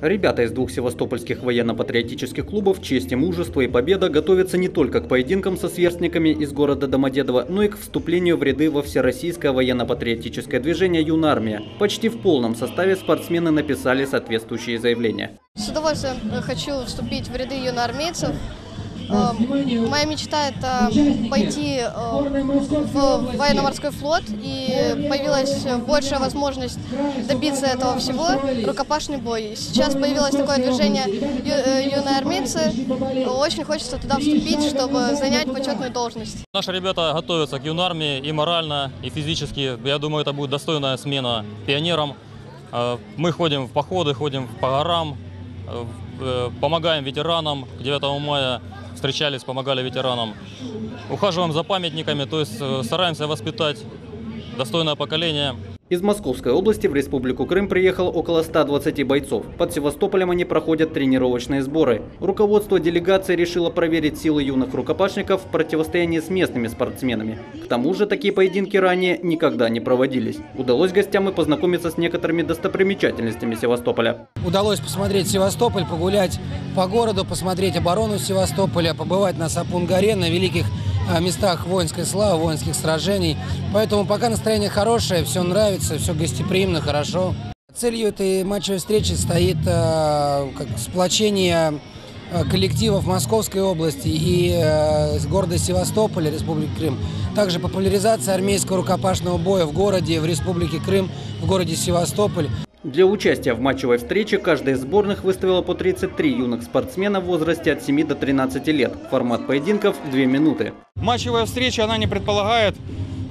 Ребята из двух севастопольских военно-патриотических клубов «Честь и мужество» и «Победа» готовятся не только к поединкам со сверстниками из города Домодедово, но и к вступлению в ряды во всероссийское военно-патриотическое движение «Юнармия». Почти в полном составе спортсмены написали соответствующие заявления. С удовольствием э, хочу вступить в ряды юноармейцев. Э, Моя мечта – это пойти э, в военно-морской флот, и появилась большая возможность добиться этого всего – рукопашный бой. Сейчас появилось такое движение ю- э, «Юные армейцы». Очень хочется туда вступить, чтобы занять почетную должность. Наши ребята готовятся к юнармии и морально, и физически. Я думаю, это будет достойная смена пионерам. Мы ходим в походы, ходим по горам, в- помогаем ветеранам. К 9 мая встречались, помогали ветеранам. Ухаживаем за памятниками, то есть э, стараемся воспитать достойное поколение. Из Московской области в Республику Крым приехало около 120 бойцов. Под Севастополем они проходят тренировочные сборы. Руководство делегации решило проверить силы юных рукопашников в противостоянии с местными спортсменами. К тому же такие поединки ранее никогда не проводились. Удалось гостям и познакомиться с некоторыми достопримечательностями Севастополя. Удалось посмотреть Севастополь, погулять по городу, посмотреть оборону Севастополя, побывать на Сапун-горе, на великих местах воинской славы, воинских сражений. Поэтому пока настроение хорошее, все нравится, все гостеприимно, хорошо. Целью этой матчевой встречи стоит а, как сплочение а, коллективов Московской области и э, города Севастополя, Республики Крым. Также популяризация армейского рукопашного боя в городе, в Республике Крым, в городе Севастополь. Для участия в матчевой встрече каждая из сборных выставила по 33 юных спортсмена в возрасте от 7 до 13 лет. Формат поединков – 2 минуты. Матчевая встреча, она не предполагает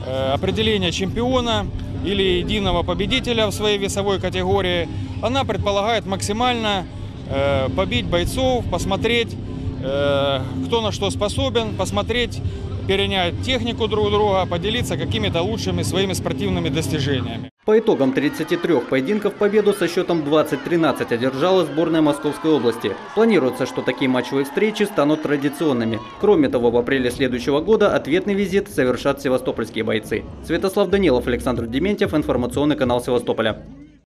э, определения чемпиона или единого победителя в своей весовой категории. Она предполагает максимально э, побить бойцов, посмотреть, э, кто на что способен, посмотреть, перенять технику друг друга, поделиться какими-то лучшими своими спортивными достижениями. По итогам 33 поединков победу со счетом 20-13 одержала сборная Московской области. Планируется, что такие матчевые встречи станут традиционными. Кроме того, в апреле следующего года ответный визит совершат севастопольские бойцы. Святослав Данилов, Александр Дементьев, информационный канал Севастополя.